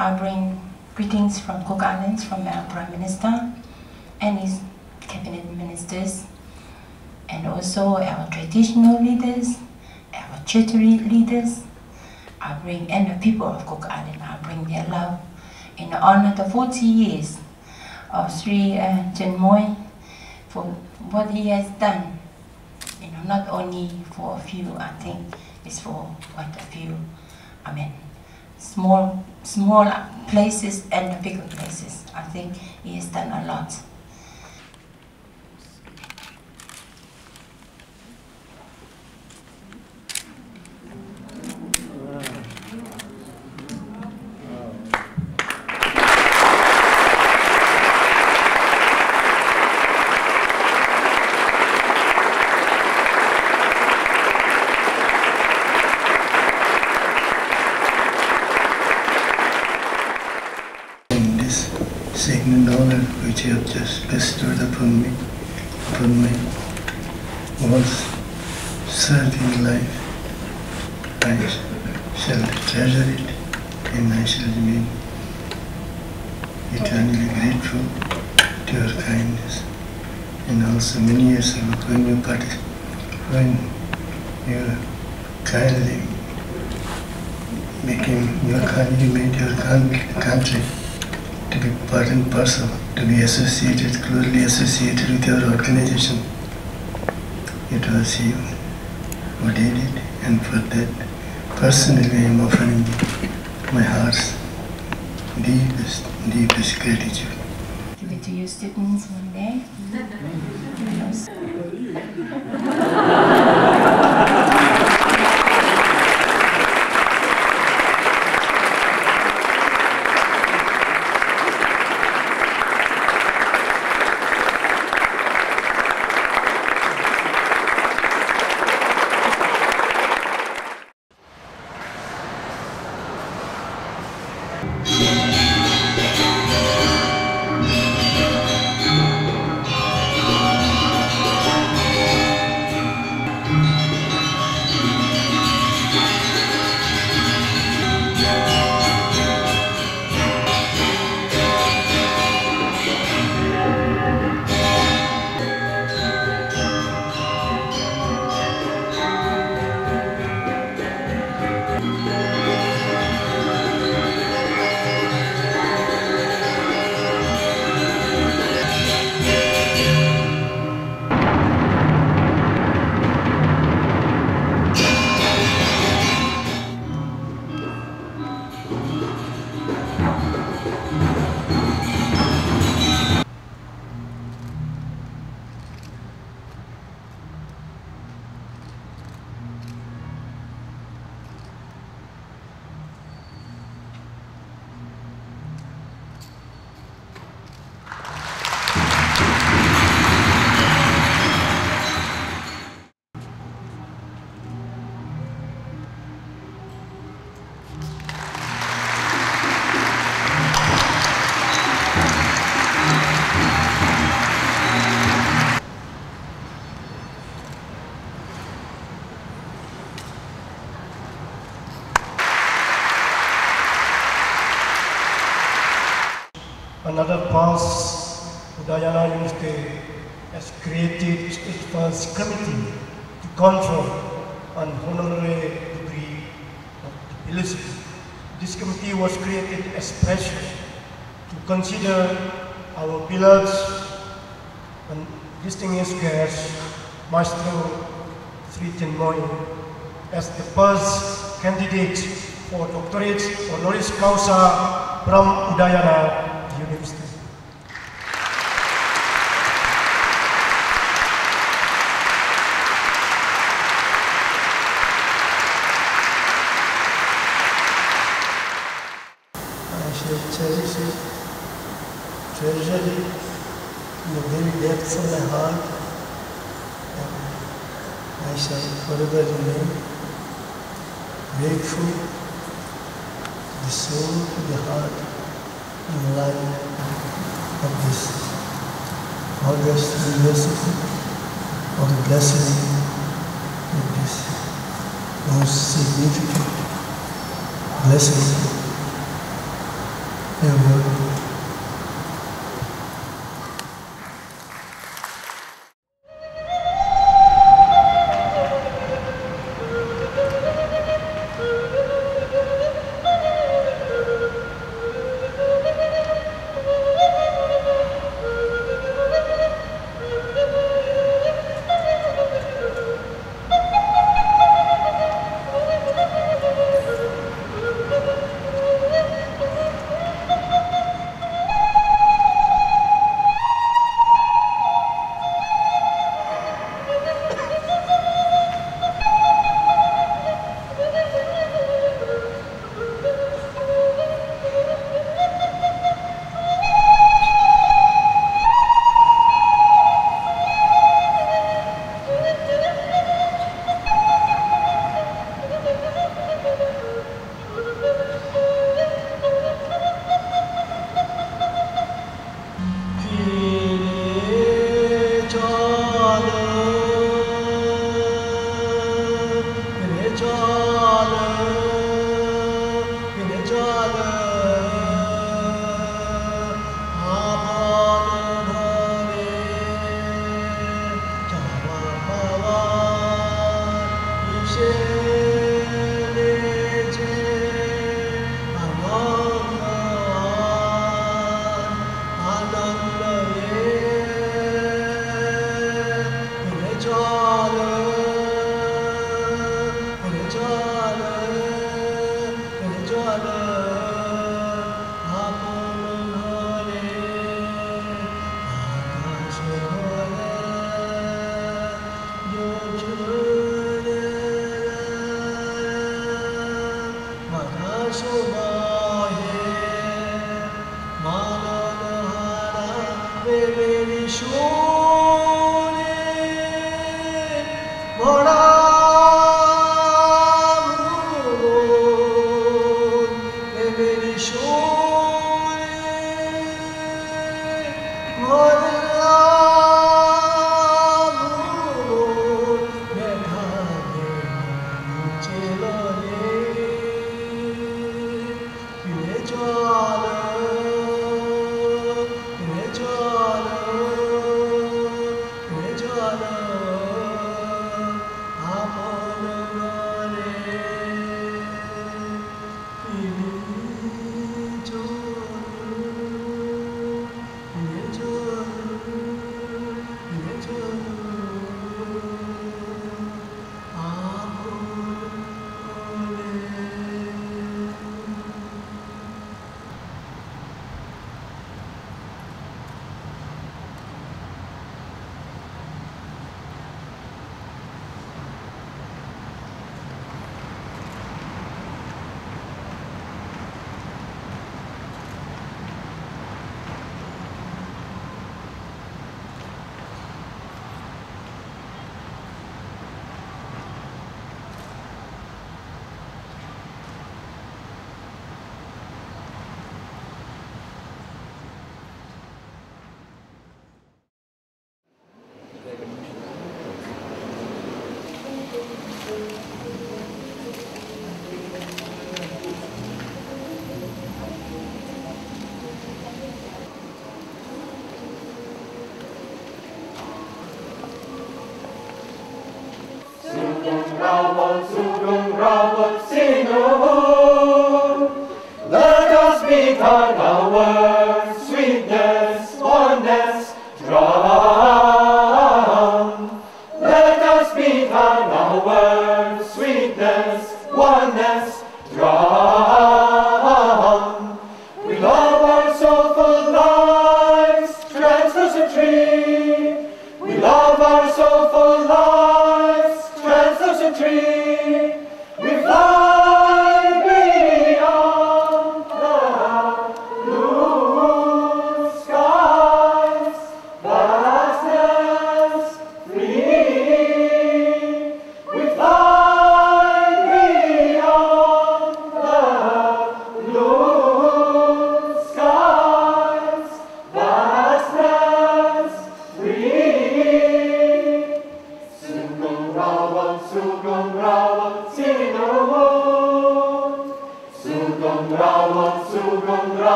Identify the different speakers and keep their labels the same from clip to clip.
Speaker 1: I bring greetings from Cook Islands from our Prime Minister and his cabinet ministers, and also our traditional leaders, our church leaders. I bring, and the people of Cook Island, I bring their love in honor the 40 years of Sri uh, Chinmoy for what he has done. You know, not only for a few, I think it's for quite a few. I mean, small, small places and bigger places. I think he has done a lot.
Speaker 2: segment honor which you have just bestowed upon me, upon my once serving life. I shall treasure it and I shall remain eternally grateful to your kindness. And also many years ago when you, partic- when you kindly making your country, made your country to be part and parcel, to be associated, closely associated with your organization. It was you who did it, and for that, personally, I am offering my heart's deepest, deepest gratitude.
Speaker 1: Give it to your students one day.
Speaker 3: Past Udayana University has created its first committee to confer an honorary degree of Elizabeth. This committee was created especially to consider our beloved and distinguished guest, Maestro Sri Chinmoy, as the first candidate for doctorate honoris causa from Udayana University.
Speaker 2: I shall cherish it, treasure it in the very depths of my heart. And I shall forever remain grateful to the soul, to the heart, and light of this August University of the blessing of this most significant blessing ever.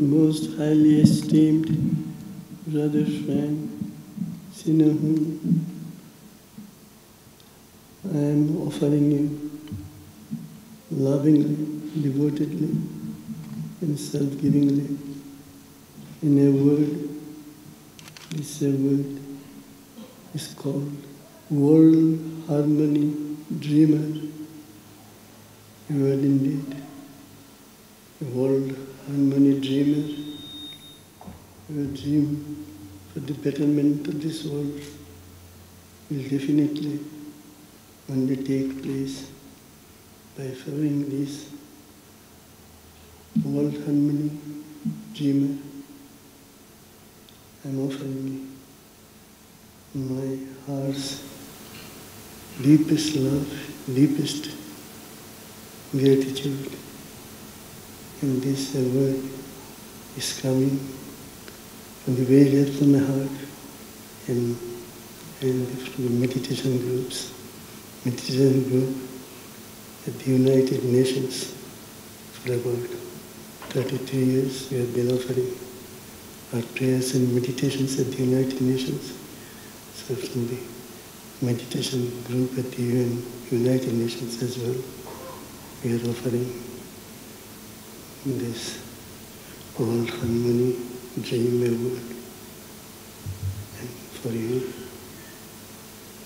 Speaker 2: Most highly esteemed brother friend, Sinoehoen, I am offering you lovingly, devotedly, and self-givingly in a word. This word is called World Harmony Dreamer. You are indeed a world harmony dreamer. Your dream for the betterment of this world will definitely one day take place by following this world harmony dreamer. I'm offering my heart's deepest love, deepest gratitude. And this word is coming from the my heart and, and the meditation groups, meditation group at the United Nations for about 33 years we have been offering our prayers and meditations at the United Nations. So from the meditation group at the UN, United Nations as well, we are offering this world harmony dream award and for your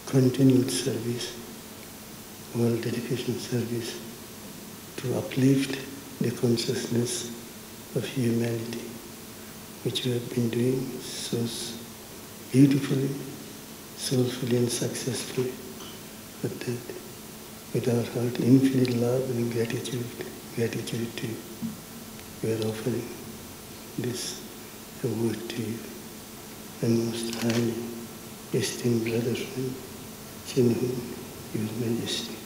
Speaker 2: continued service, world dedication service to uplift the consciousness of humanity, which you have been doing so beautifully, soulfully and successfully, but that with our heart infinite love and gratitude, gratitude to you, we are offering this award to you, most highly esteemed brother friend, Chinhu, Your Majesty.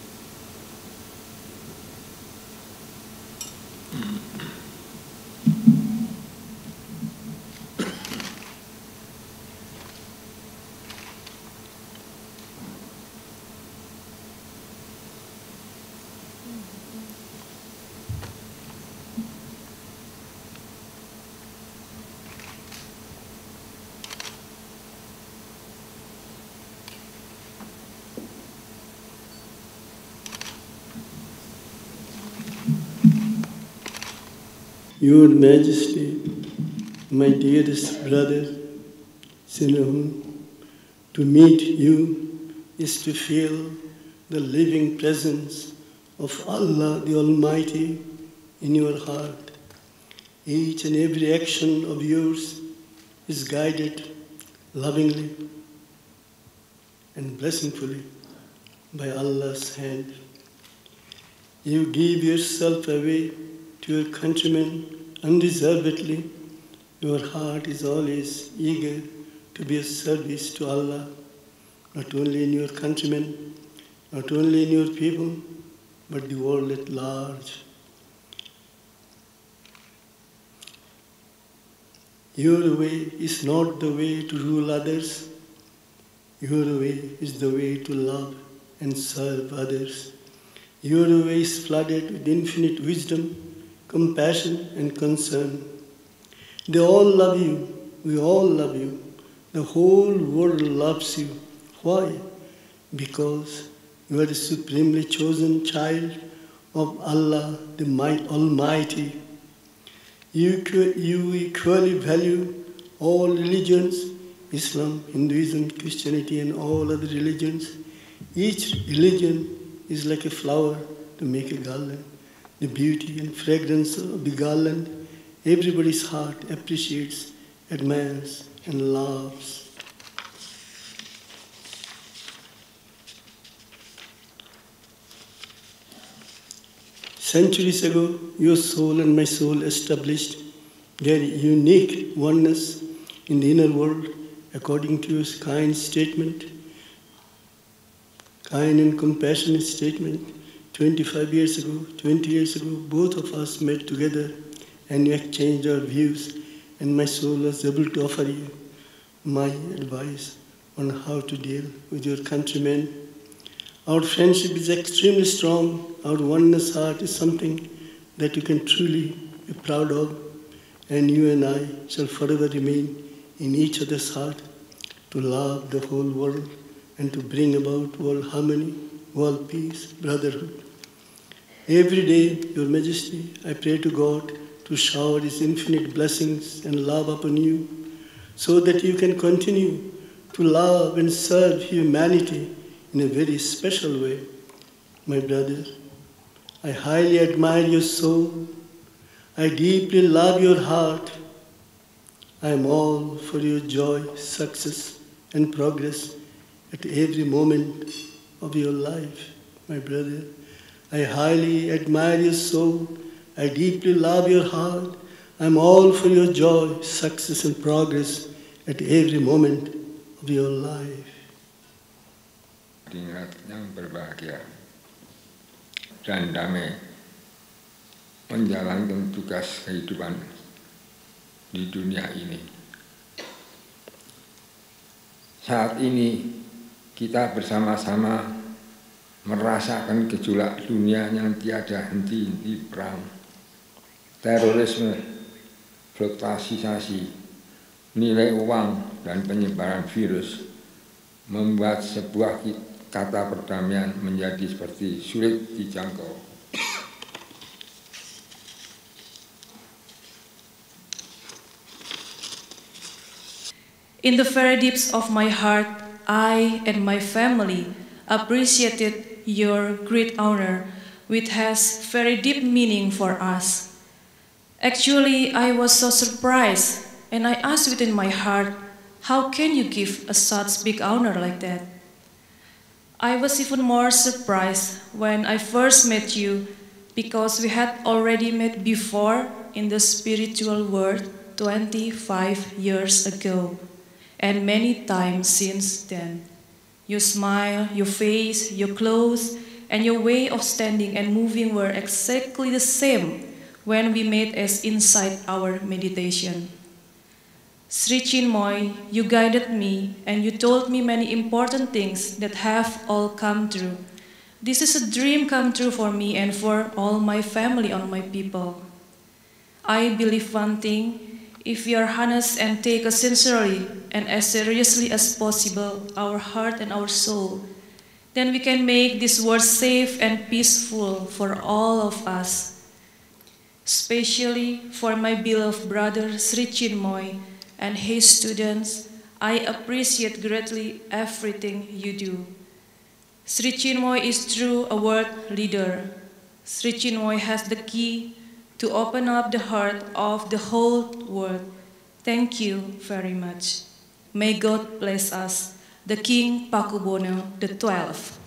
Speaker 2: Your Majesty, my dearest brother, Sinoehoen, to meet you is to feel the living presence of Allah the Almighty in your heart. Each and every action of yours is guided lovingly and blessingfully by Allah's hand. You give yourself away to your countrymen undeservedly, Your heart is always eager to be of service to Allah, not only in your countrymen, not only in your people, but the world at large. Your way is not the way to rule others. Your way is the way to love and serve others. Your way is flooded with infinite wisdom, compassion, and concern. They all love you. We all love you. The whole world loves you. Why? Because you are the supremely chosen child of Allah, the Might Almighty. You, you equally value all religions Islam, Hinduism, Christianity, and all other religions. Each religion is like a flower to make a garland. The beauty and fragrance of the garland, everybody's heart appreciates, admires, and loves. Centuries ago, your soul and my soul established their unique oneness in the inner world according to your kind statement, kind and compassionate statement. 25 years ago, 20 years ago, both of us met together and we exchanged our views, and my soul was able to offer you my advice on how to deal with your countrymen our friendship is extremely strong. Our oneness heart is something that you can truly be proud of. and you and I shall forever remain in each other's heart to love the whole world and to bring about world harmony, world peace, brotherhood. Every day, Your Majesty, I pray to God to shower His infinite blessings and love upon you so that you can continue to love and serve humanity in a very special way. My brother, I highly admire your soul. I deeply love your heart. I am all for your joy, success, and progress at every moment of your life, my brother. I highly admire your soul. I deeply love your heart. I'm all for your joy, success, and progress at every moment of your life.
Speaker 4: Ingat yang berbahagia dan damai menjalankan tugas kehidupan di dunia ini. Saat ini kita bersama-sama merasakan gejolak dunia yang tiada henti-henti perang, terorisme, fluktuasi nilai uang dan penyebaran virus membuat sebuah kata perdamaian menjadi seperti sulit dijangkau.
Speaker 5: In the very depths of my heart, I and my family appreciated your great honor, which has very deep meaning for us. Actually, I was so surprised, and I asked within my heart, how can you give a such big honor like that? I was even more surprised when I first met you because we had already met before in the spiritual world 25 years ago and many times since then. Your smile, your face, your clothes, and your way of standing and moving were exactly the same when we met as inside our meditation. Sri Chinmoy, you guided me and you told me many important things that have all come true. This is a dream come true for me and for all my family and my people. I believe one thing if we are honest and take as sincerely and as seriously as possible our heart and our soul, then we can make this world safe and peaceful for all of us. Especially for my beloved brother Sri Chinmoy and his students, I appreciate greatly everything you do. Sri Chinmoy is true a world leader. Sri Chinmoy has the key to open up the heart of the whole world. Thank you very much. May God bless us. The King Pakubuwono the
Speaker 6: 12th.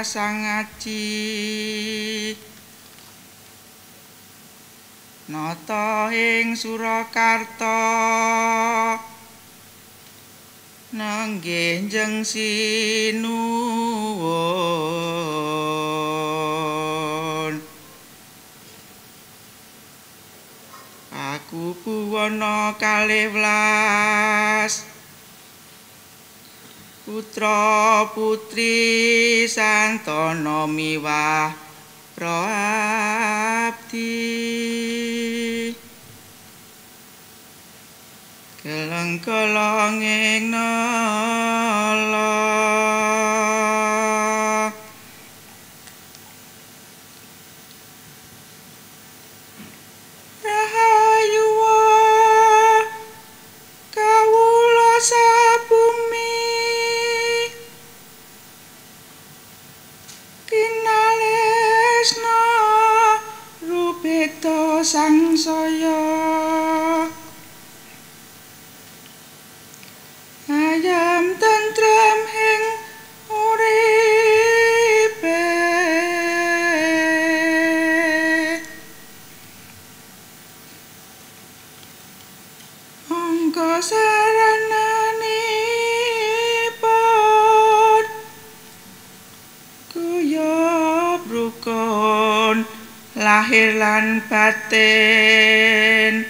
Speaker 6: sangaci Nata ing Surakarta. Nanggih jeng sinuwun. Aku puwana kalih putra putri santana miwah proabdi kelong-kelonging batin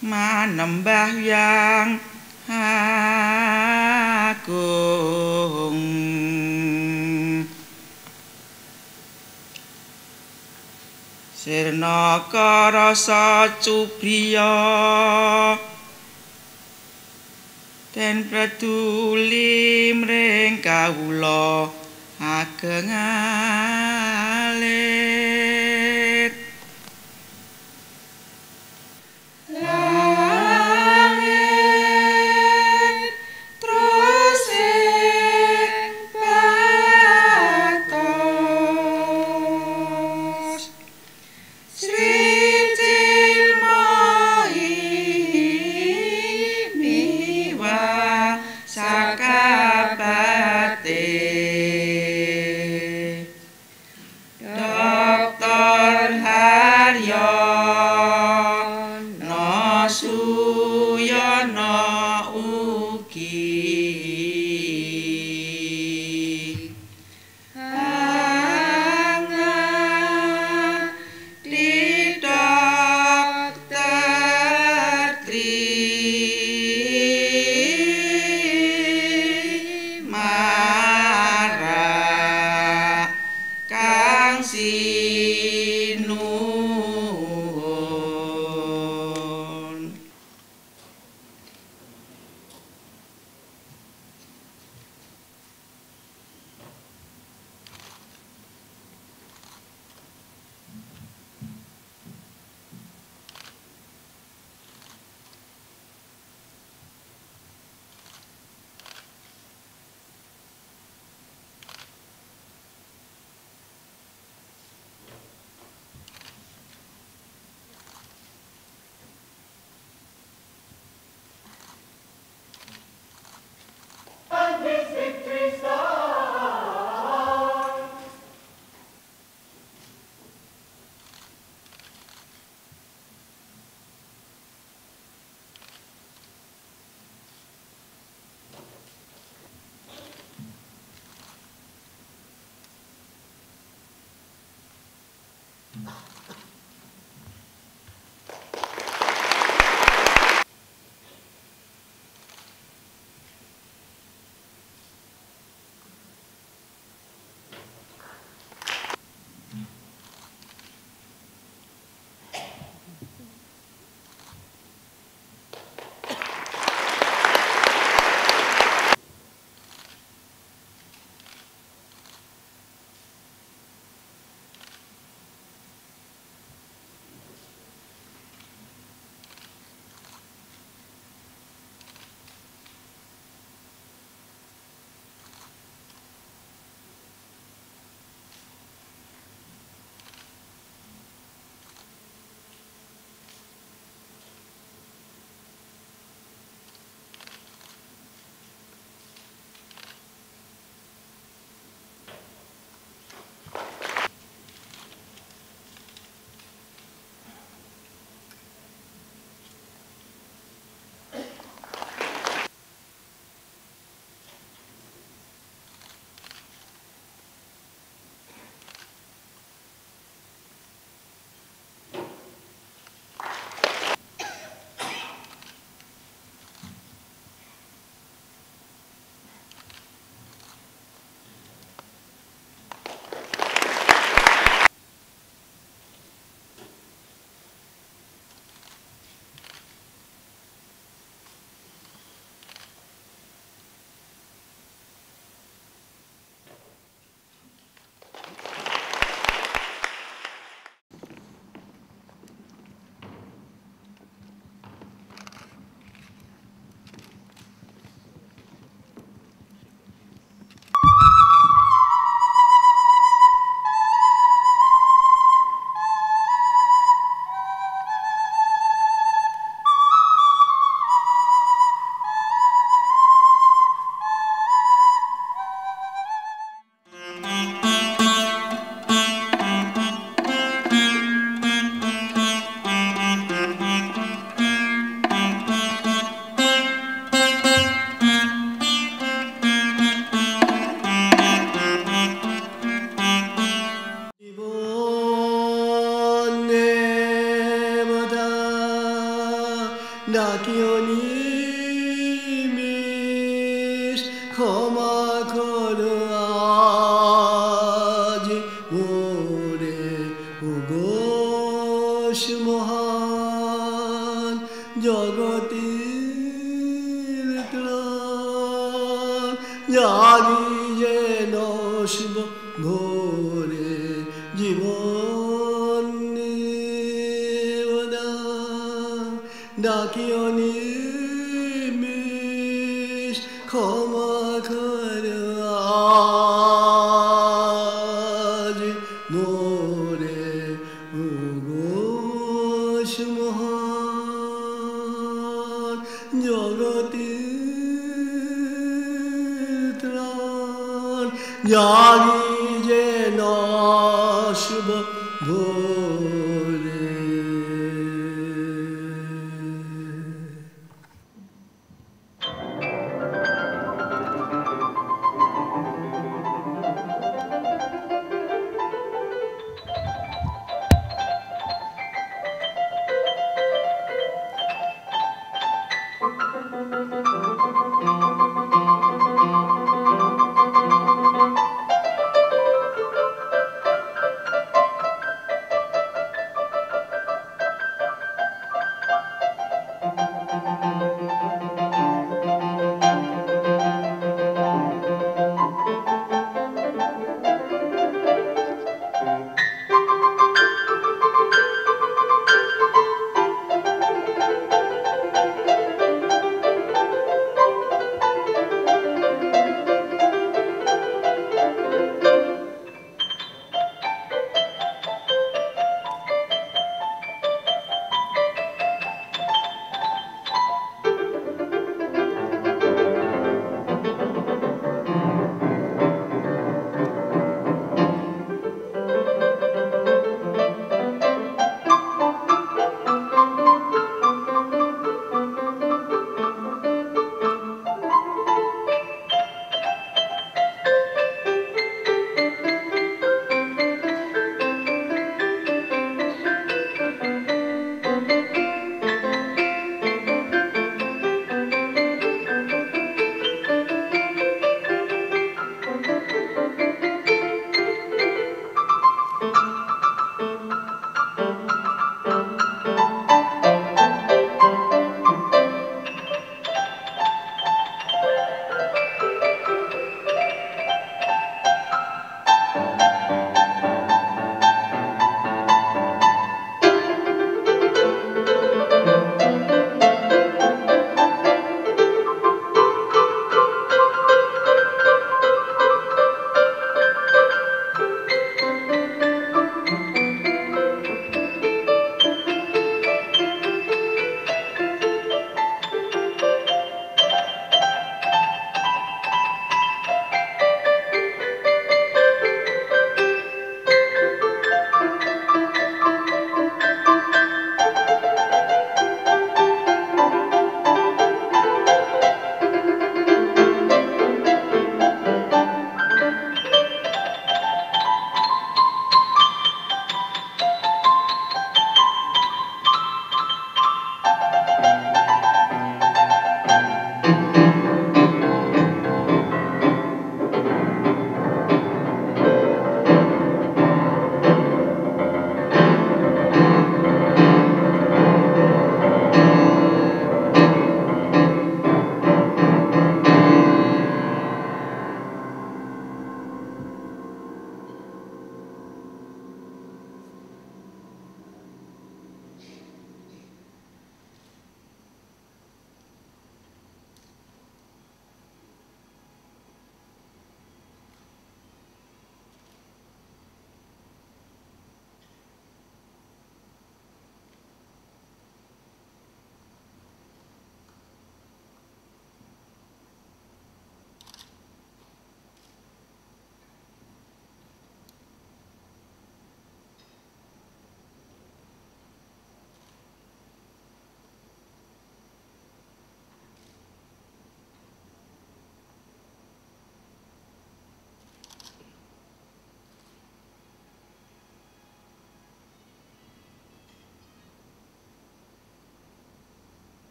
Speaker 6: manembah yang agung. Sirna karasa
Speaker 2: cubriyah